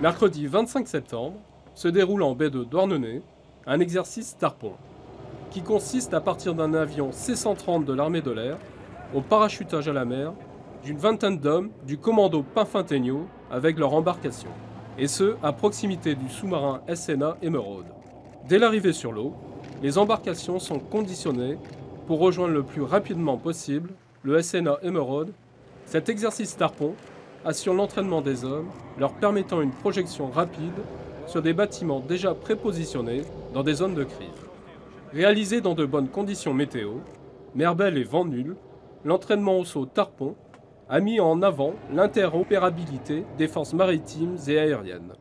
Mercredi 25 septembre se déroule en baie de Douarnenez un exercice Tarpon, qui consiste à partir d'un avion C-130 de l'armée de l'air au parachutage à la mer d'une vingtaine d'hommes du commando Pinfintegno avec leur embarcation, et ce à proximité du sous-marin SNA Emeraude. Dès l'arrivée sur l'eau, les embarcations sont conditionnées pour rejoindre le plus rapidement possible le SNA Emeraude. Cet exercice Tarpon assure l'entraînement des hommes, leur permettant une projection rapide sur des bâtiments déjà prépositionnés dans des zones de crise. Réalisé dans de bonnes conditions météo, mer belle et vent nul, l'entraînement au saut Tarpon a mis en avant l'interopérabilité des forces maritimes et aériennes.